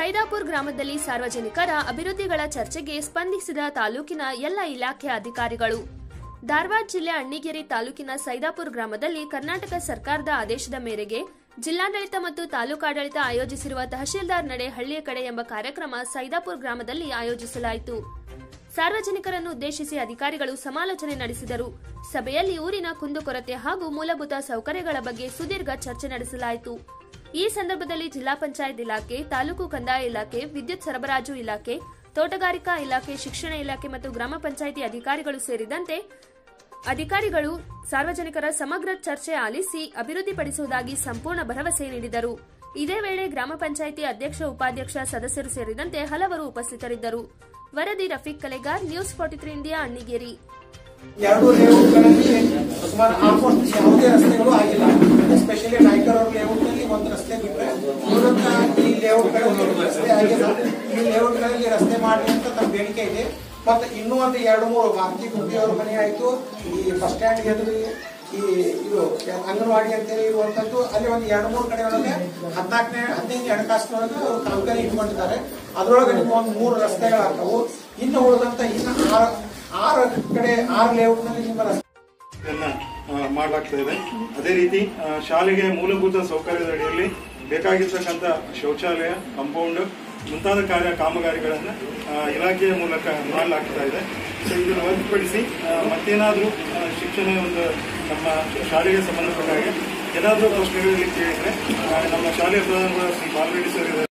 ಗ್ರಾಮದಲ್ಲಿ ಸಾರ್ವಜನಿಕರ ಅಭಿವೃದ್ಧಿಗಳ ಚರ್ಚೆಗೆ ಸ್ಪಂದಿಸಿದ ತಾಲೂಕಿನ ಎಲ್ಲ ಇಲಾಖೆ ಅಧಿಕಾರಿಗಳು. ಧಾರವಾಡ ಜಿಲ್ಲೆ ಅಣ್ಣಿಗೇರಿ ತಾಲೂಕಿನ ಸೈದಾಪುರ್ ಗ್ರಾಮದಲ್ಲಿ ಕರ್ನಾಟಕ ಸರ್ಕಾರದ ಆದೇಶದ ಮೇರೆಗೆ ಜಿಲ್ಲಾಡಳಿತ ಮತ್ತು ತಾಲೂಕಾಡಳಿತ ಆಯೋಜಿಸಿರುವ ತಹಶೀಲ್ದಾರ್ ನಡೆ ಹಳ್ಳಿಯ ಕಡೆ ಎಂಬ ಕಾರ್ಯಕ್ರಮ ಸೈದಾಪುರ್ ಗ್ರಾಮದಲ್ಲಿ ಆಯೋಜಿಸಲಾಯಿತು. ಸಾರ್ವಜನಿಕರನ್ನು ಉದ್ದೇಶಿಸಿ ಅಧಿಕಾರಿಗಳು ಸಮಾಲೋಚನೆ ನಡೆಸಿದರು. ಸಭೆಯಲ್ಲಿ ಊರಿನ ಕುಂದುಕೊರತೆ ಹಾಗೂ ಮೂಲಭೂತ ಸೌಕರ್ಯಗಳ ಬಗ್ಗೆ ಸುದೀರ್ಘ ಚರ್ಚೆ ನಡೆಸಲಾಯಿತು. ಈ ಸಂದರ್ಭದಲ್ಲಿ ಜಿಲ್ಲಾ ಪಂಚಾಯತ್ ಇಲಾಖೆ, ತಾಲೂಕು ಕಂದಾಯ ಇಲಾಖೆ, ವಿದ್ಯುತ್ ಸರಬರಾಜು ಇಲಾಖೆ, ತೋಟಗಾರಿಕಾ ಇಲಾಖೆ, ಶಿಕ್ಷಣ ಇಲಾಖೆ ಮತ್ತು ಗ್ರಾಮ ಪಂಚಾಯಿತಿ ಅಧಿಕಾರಿಗಳು ಸೇರಿದಂತೆ ಅಧಿಕಾರಿಗಳು ಸಾರ್ವಜನಿಕರ ಸಮಗ್ರ ಚರ್ಚೆ ಆಲಿಸಿ ಅಭಿವೃದ್ಧಿಪಡಿಸುವುದಾಗಿ ಸಂಪೂರ್ಣ ಭರವಸೆ ನೀಡಿದರು. ಇದೇ ವೇಳೆ ಗ್ರಾಮ ಪಂಚಾಯಿತಿ ಅಧ್ಯಕ್ಷ, ಉಪಾಧ್ಯಕ್ಷ ಸದಸ್ಯರು ಸೇರಿದಂತೆ ಹಲವರು ಉಪಸ್ಥಿತರಿದ್ದರು. ವರದಿ Rafiq Kalegar, news forty three India, Annigeri. ಯಾವುದೇ ರಸ್ತೆಗಳು ಆಗಿಲ್ಲ. ಎಸ್ಪೆಷಲಿ ನಾಯ್ಕರ್ ಅವ್ರ ಲೇಔಟ್ನಲ್ಲಿ ಒಂದು ರಸ್ತೆ ಬಿಟ್ಟರೆ ಉಳಿದಂತ ಈ ಲೇಔಟ್ಗಳಲ್ಲಿ ರಸ್ತೆ ಆಗಿದೆ ಈ ಲೇಔಟ್ಗಳಲ್ಲಿ ರಸ್ತೆ ಮಾಡಿ ಅಂತ ತಮ್ಮ ಬೇಡಿಕೆ ಇದೆ. ಮತ್ತೆ ಇನ್ನೂ ಒಂದು ಎರಡು ಮೂರು ಭಾರತಿ ಗುಬ್ಬಿ ಅವ್ರ ಮನೆ ಆಯ್ತು. ಈ ಬಸ್ ಸ್ಟ್ಯಾಂಡ್ ಎದುರು ಈ ಇದು ಅಂಗನವಾಡಿ ಅಂತೇಳಿ ಇರುವಂತದ್ದು ಅಲ್ಲಿ ಒಂದು ಎರಡು ಮೂರು ಕಡೆ ಒಳಗೆ ಹದಿನಾಲ್ಕನೇ ಹದಿನೈದು ಹಣಕಾಸಿನೊಳಗೆ ಅವರು ಕಾಮಗಾರಿ ಇಟ್ಕೊಂಡಿದ್ದಾರೆ. ಅದರೊಳಗೆ ನಿಮ್ಗೆ ಒಂದು ಮೂರು ರಸ್ತೆಗಳಾಗ್ತವು. ಇನ್ನು ಉಳಿದಂತ ಇನ್ನು ಆರು ಆರು ಕಡೆ ಆರು ಲೇಔಟ್ನಲ್ಲಿ ನಿಮ್ಮ ರಸ್ತೆ ಮಾಡಲಾಗ್ತಾ ಇದೆ. ಅದೇ ರೀತಿ ಶಾಲೆಗೆ ಮೂಲಭೂತ ಸೌಕರ್ಯದ ಅಡಿಯಲ್ಲಿ ಬೇಕಾಗಿರ್ತಕ್ಕಂಥ ಶೌಚಾಲಯ ಕಾಂಪೌಂಡ್ ಮುಂತಾದ ಕಾರ್ಯ ಕಾಮಗಾರಿಗಳನ್ನು ಇಲಾಖೆಯ ಮೂಲಕ ಮಾಡಲಾಗ್ತಾ ಇದೆ. ಸೊ ಇದನ್ನು ಹೊರತುಪಡಿಸಿ ಮತ್ತೇನಾದರೂ ಶಿಕ್ಷಣ ಒಂದು ನಮ್ಮ ಶಾಲೆಗೆ ಸಂಬಂಧಪಟ್ಟ ಹಾಗೆ, ಏನಾದರೂ ಪ್ರಶ್ನೆಗಳಲ್ಲಿ ಕೇಳಿದರೆ ನಮ್ಮ ಶಾಲೆಯ ಪ್ರಧಾನ ಶ್ರೀ ಬಾಲರೆಡ್ಡಿ ಸರ್